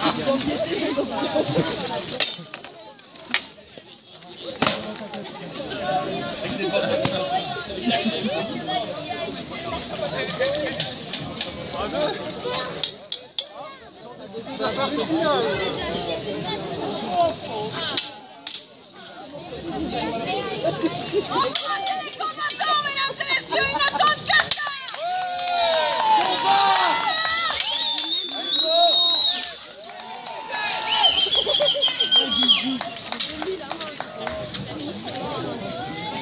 commandants,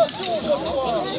Vamos,